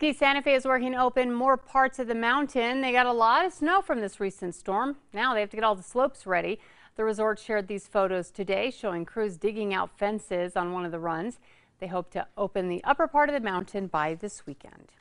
Ski Santa Fe is working to open more parts of the mountain. They got a lot of snow from this recent storm. Now they have to get all the slopes ready. The resort shared these photos today showing crews digging out fences on one of the runs. They hope to open the upper part of the mountain by this weekend.